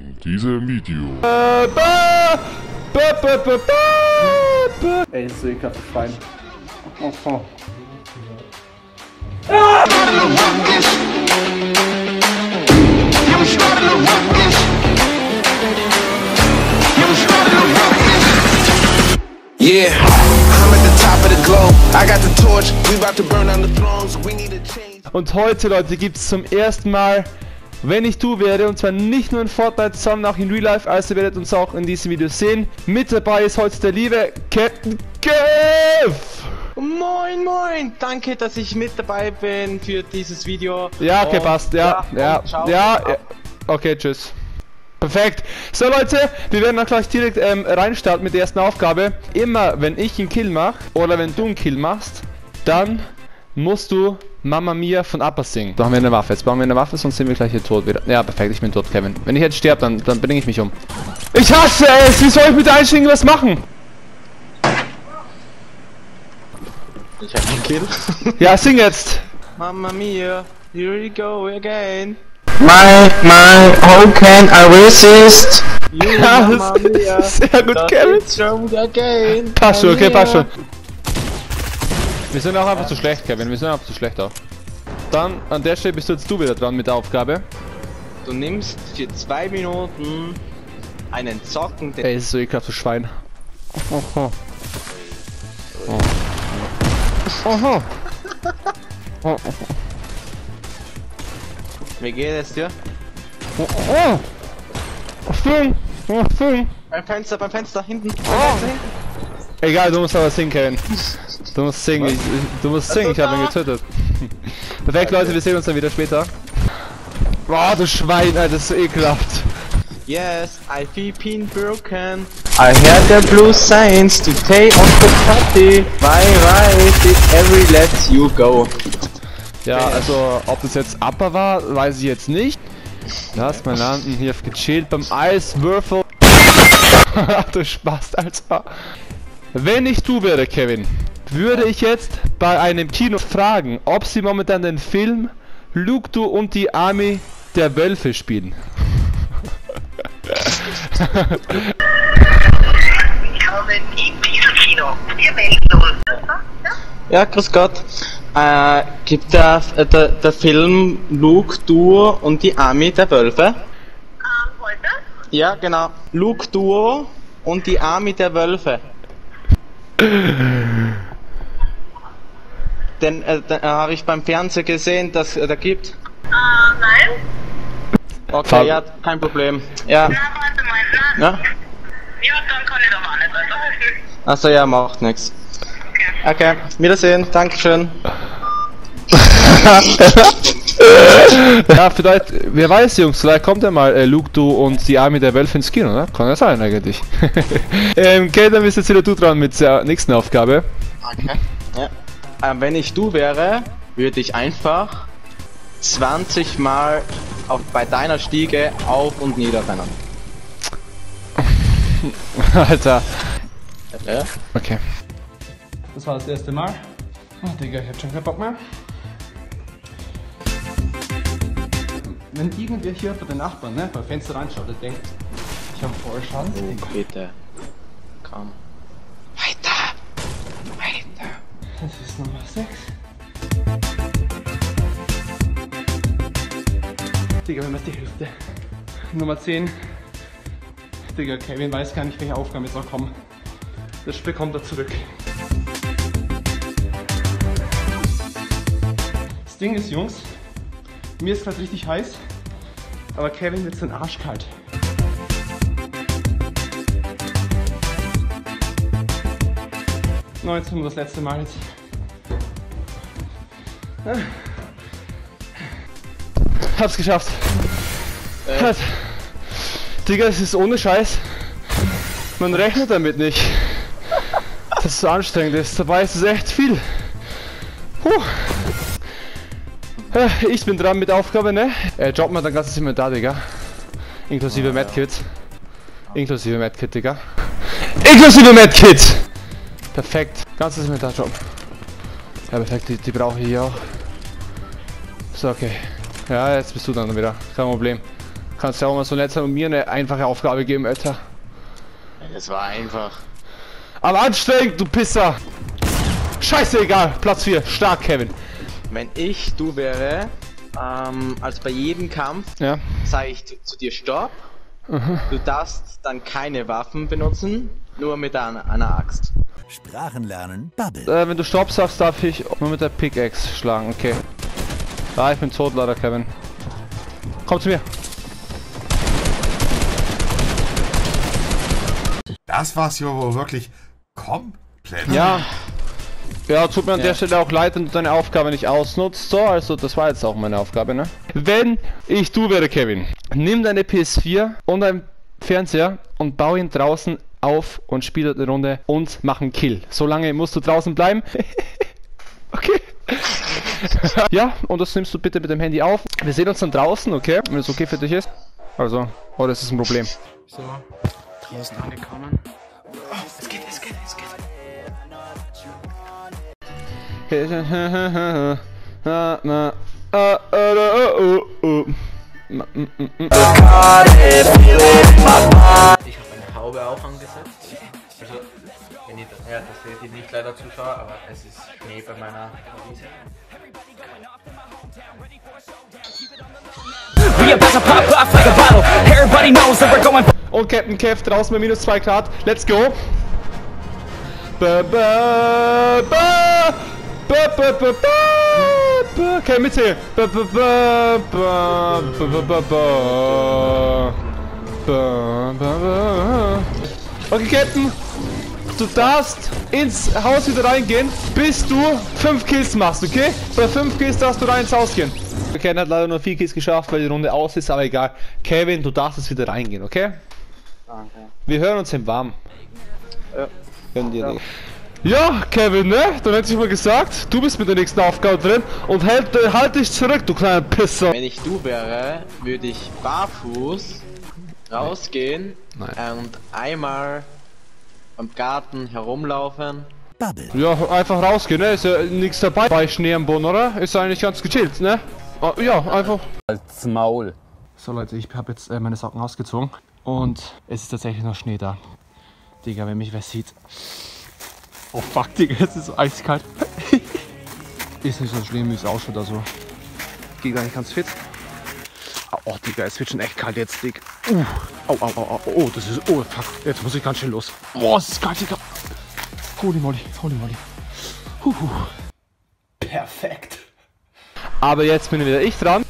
in diesem Video. Äh, ba, ba, ba, ba, ba. Ey, das ist so ekelhaft, Schwein. Oh, oh. Yeah, I'm at the top of the globe. I got the torch. We about to burn down the thrones. We need a change. Und heute, Leute, gibt es zum ersten Mal, wenn ich du werde, und zwar nicht nur in Fortnite, sondern auch in Real Life, also werdet uns auch in diesem Video sehen. Mit dabei ist heute der liebe Captain Kev! Moin moin, danke, dass ich mit dabei bin für dieses Video. Ja, okay, passt, ja, ja, ciao. ja, ja. Okay, tschüss. Perfekt. So Leute, wir werden auch gleich direkt ähm, reinstarten mit der ersten Aufgabe. Immer wenn ich einen Kill mache oder wenn du einen Kill machst, dann musst du Mama Mia von Upper singen. Brauchen wir eine Waffe. Jetzt brauchen wir eine Waffe, sonst sind wir gleich hier tot wieder. Ja, perfekt, ich bin tot, Kevin. Wenn ich jetzt sterbe, dann, dann bringe ich mich um. Ich hasse es! Wie soll ich mit Einstellung was machen? Ich hab einen Kill. Ja, sing jetzt! Mamma mia, here we go again. My, my, how can I resist? You, Ja, Mamma das mia, ist sehr gut, Kevin. again. Passt schon, okay, passt schon. Wir sind auch einfach zu schlecht, Kevin. Wir sind einfach zu schlecht auch. Dann, an der Stelle bist du jetzt du wieder dran mit der Aufgabe. Du nimmst für zwei Minuten einen zockenden... Ey, ist so ekelhaft, du Schwein. Oho. Oho. Oho. Wie geht es dir? Oho. Achtung. Achtung. Beim Fenster, beim Fenster, hinten. Egal, du musst aber singen, Kevin. Du musst singen, ich, ich- du musst singen, ich habe ihn getötet. Perfekt, Leute, wir sehen uns dann wieder später. Boah, du Schwein, Alter, das ist so ekelhaft. Yes, I feel been broken. I heard the blue signs today on the party. Why, why did every let you go? Ja, also, ob das jetzt Upper war, weiß ich jetzt nicht. Lass mal landen, hier gechillt beim Eiswürfel. Du Spaß, Alter. Wenn ich du wäre, Kevin, würde ich jetzt bei einem Kino fragen, ob sie momentan den Film Luke Du und die Army der Wölfe spielen. Willkommen im Dieselkino. Wir melden uns. Ja, grüß Gott. Äh, gibt der, äh, der, der Film Luke, Duo und die Army der Wölfe? Ähm, heute? Ja, genau. Luke, Duo und die Army der Wölfe. Den, äh, äh, habe ich beim Fernsehen gesehen, dass äh, da gibt. Äh, nein. Okay, Fab- ja, kein Problem. Ja, Na, warte mal. Na, ja. ja, dann kann ich doch auch nicht weiterhelfen. Achso, ja, macht nix. Okay, Wiedersehen, Dankeschön. Ja, vielleicht, wer weiß, Jungs, vielleicht kommt ja mal äh, Luke Du und die Army der Wölfe ins Kino, ne? Kann ja sein, eigentlich. ähm, okay, dann bist jetzt wieder du dran mit der nächsten Aufgabe. Okay. Ja. Äh, wenn ich du wäre, würde ich einfach 20 Mal auf, bei deiner Stiege auf und nieder rennen. Alter. Ja? Okay. Das war das erste Mal. Oh, Digga, ich hab schon keinen Bock mehr. Wenn irgendwer hier bei den Nachbarn, ne, beim Fenster reinschaut, der denkt, ich habe voll Schaden. Oh, bitte. Komm. Das ist Nummer 6. Digga, wenn das die Hälfte. Nummer 10. Digga, Kevin weiß gar nicht, welche Aufgabe jetzt noch kommen. Das Spiel kommt er zurück. Das Ding ist, Jungs, mir ist gerade richtig heiß, aber Kevin wird sein Arsch kalt. Neunzehn das letzte Mal jetzt. Hab's geschafft. Hat. Digga, es ist ohne Scheiß. Man rechnet damit nicht. Dass es so anstrengend ist. Dabei ist es echt viel. Puh. Äh, Ich bin dran mit Aufgabe, ne? Äh, drop mal dein ganzes Inventar, Digga. Inklusive Medkit. Inklusive Medkit, Digga. Inklusive Medkit! Perfekt. Ganzes Inventar droppen. Ja, perfekt. Die, die brauche ich hier auch. So, okay. Ja, jetzt bist du dann wieder. Kein Problem. Kannst ja auch mal so nett sein und mir eine einfache Aufgabe geben, Alter. Das war einfach. Aber anstrengend, du Pisser! Scheiße, egal. Platz 4. Stark, Kevin. Wenn ich du wäre, ähm, als bei jedem Kampf, Ja. sage ich zu, zu dir Stopp. Du darfst dann keine Waffen benutzen, nur mit einer, einer Axt. Sprachen lernen, Bubble. Äh, wenn du Stopp sagst, darf ich nur mit der Pickaxe schlagen. Okay. Ah, ich bin tot, leider, Kevin. Komm zu mir. Das war's hier wohl wirklich komplett. Ja. Ja, tut mir an Ja. der Stelle auch leid, wenn du deine Aufgabe nicht ausnutzt. So, also das war jetzt auch meine Aufgabe, ne? Wenn ich du wäre, Kevin, nimm deine PS4 und deinen Fernseher und bau ihn draußen auf und spiel dort eine Runde und mach einen Kill. Solange musst du draußen bleiben. okay. ja, und das nimmst du bitte mit dem Handy auf. Wir sehen uns dann draußen, okay? Wenn es okay für dich ist. Also, oder ist es ein Problem? So, draußen angekommen. Es geht, es geht, es geht. Ich Haube auch angesetzt. Also, wenn ihr, ja, das seht ihr nicht leider Zuschauer, aber es ist Schnee bei meiner Wiese. Und Captain Kev draußen bei minus 2 Grad. Let's go. Ba, ba, ba. Ba, ba, ba. Okay. Ba, ba, ba, ba, ba, ba, ba, ba. Okay, Captain. Du darfst ins Haus wieder reingehen, bis du 5 Kills machst, okay? Bei 5 Kills darfst du rein ins Haus gehen. Ken hat leider nur 4 Kills geschafft, weil die Runde aus ist, aber egal. Kevin, du darfst jetzt wieder reingehen, okay? Wir hören uns im Warm. Ja. Dir, Digga. Ja, Kevin, ne? Dann hätte ich mal gesagt, du bist mit der nächsten Aufgabe drin und halt, halt dich zurück, du kleiner Pisser. Wenn ich du wäre, würde ich barfuß rausgehen Nein. und einmal am Garten herumlaufen. Bubble. Ja, einfach rausgehen, ne? Ist ja nichts dabei bei Schnee am Boden, oder? Ist eigentlich ganz gechillt, ne? Ah, Ja, einfach. Als Maul. So Leute, ich habe jetzt äh, meine Socken ausgezogen und es ist tatsächlich noch Schnee da. Digga, wenn mich wer sieht. Oh fuck, Digga, es ist so eiskalt. ist nicht so schlimm, wie es ausschaut, also. Geht gar nicht ganz fit. Oh, Digga, es wird schon echt kalt jetzt, Digga. Uh, au, au, au, au, oh, das ist, oh, fuck, jetzt muss ich ganz schnell los. Oh, es ist kalt, Digga. Holy moly, holy moly. Huhu. Perfekt. Aber jetzt bin wieder ich dran.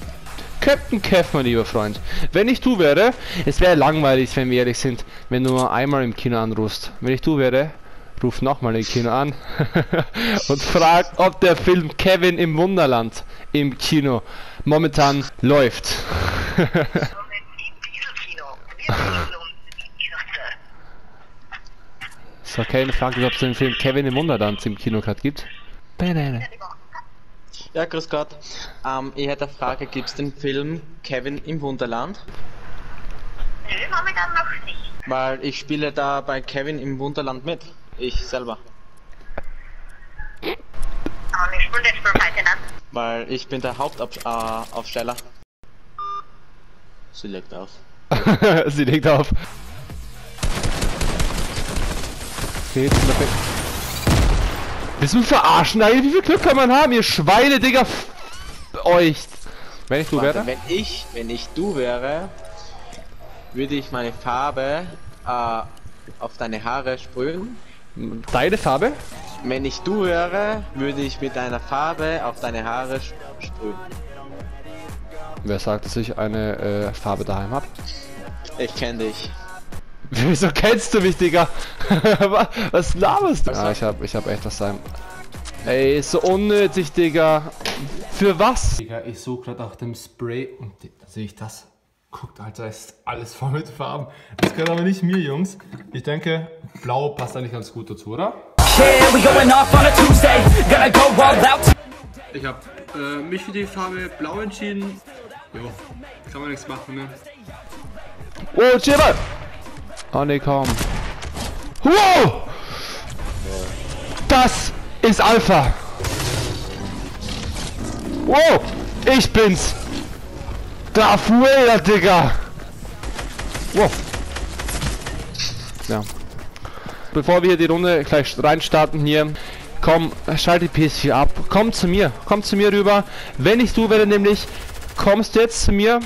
Captain Kev, mein lieber Freund. Wenn ich du wäre, es wäre langweilig, wenn wir ehrlich sind, wenn du nur einmal im Kino anrufst. Wenn ich du wäre, ruf nochmal im Kino an und frag, ob der Film Kevin im Wunderland im Kino momentan läuft. Im Dieselkino. Wir melden uns in Kürze. so, keine Frage, ob es den Film Kevin im Wunderland im Kino gerade gibt. Ja, grüß Gott. Ähm, ich hätte eine Frage, gibt es den Film Kevin im Wunderland? Nö, momentan noch nicht. Weil ich spiele da bei Kevin im Wunderland mit. Ich selber. Aber wir spielen jetzt mal weiter an. Weil ich bin der Hauptaufsteller. Äh, legt auf. Sie legt auf. Okay, jetzt sind wir weg. Willst du mich verarschen, ey? Wie viel Glück kann man haben, ihr Schweine, Digga? F euch. Wenn ich du Warte, wäre? wenn ich, wenn ich du wäre, würde ich meine Farbe äh, auf deine Haare sprühen. Deine Farbe? Wenn ich du wäre, würde ich mit deiner Farbe auf deine Haare sp- sprühen. Wer sagt, dass ich eine äh, Farbe daheim hab? Ich kenne dich. Wieso kennst du mich, Digga? Was- laberst du? Ah, ich hab, ich hab echt was daheim. Ey, ist so unnötig, Digga. Für was? Digga, ich suche gerade nach dem Spray und sehe ich das. Guckt, Alter, ist alles voll mit Farben. Das gehört aber nicht mir, Jungs. Ich denke, blau passt eigentlich ganz gut dazu, oder? Yeah, we going off on a Tuesday. Gonna go all out. Ich habe äh, mich für die Farbe blau entschieden. Jo, kann man nichts machen, ne? Oh, Jimmer! Oh ne, komm. Wow! Das ist Alpha! Wow! Ich bin's! Darth Vader, Digga! Wow. Ja. Bevor wir hier die Runde gleich reinstarten hier, komm, schalte die PS4 ab. Komm zu mir, komm zu mir rüber. Wenn ich du werde nämlich, kommst jetzt zu mir,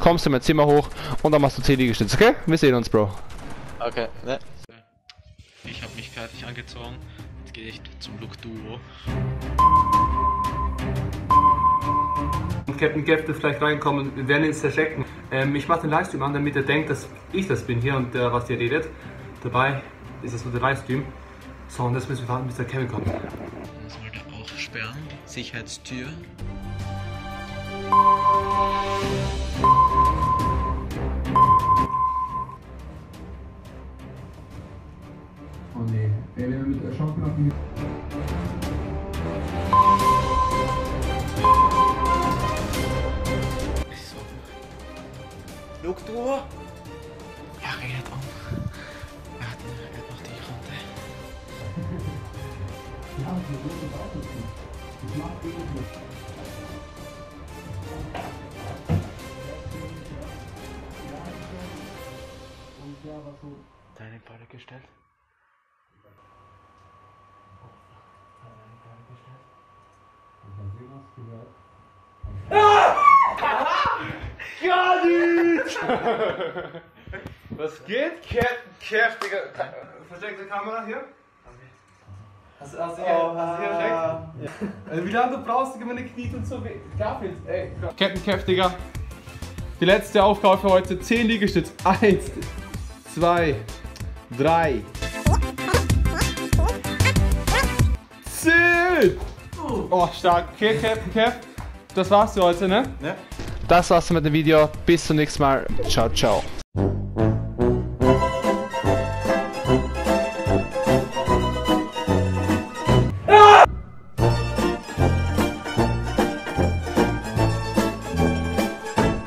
kommst du mein Zimmer hoch und dann machst du 10 Liegestütze, okay? Wir sehen uns, Bro. Okay, ne? Ich habe mich fertig angezogen. Jetzt gehe ich zum Look Duo. Und Captain Gav wird vielleicht reinkommen, wir werden ihn zerchecken. Ähm, ich mache den Livestream an, damit er denkt, dass ich das bin hier und der, was hier redet. Dabei ist das nur der Livestream. So, und jetzt müssen wir warten, bis der Kevin kommt. Man sollte auch sperren, Sicherheitstür. Oh nee, ey, wenn wir mit der Schockknappen Look du! Ja, redet an. Er hat, er hat noch die Runde. Deine Falle gestellt? Was geht? Captain Kev, Digga. Versteckte Kamera hier? Hast, hast, du hier, hast du hier versteckt? Also wie lange du brauchst, Digga, meine Knie tun so weh. Garfield, ey. Captain Kev, Digga. Die letzte Aufgabe für heute. 10 Liegestütz. 1, 2, 3. 10! Oh, stark. Okay, Captain Kev. Das war's für heute, ne? Das war's mit dem Video. Bis zum nächsten Mal. Ciao, ciao.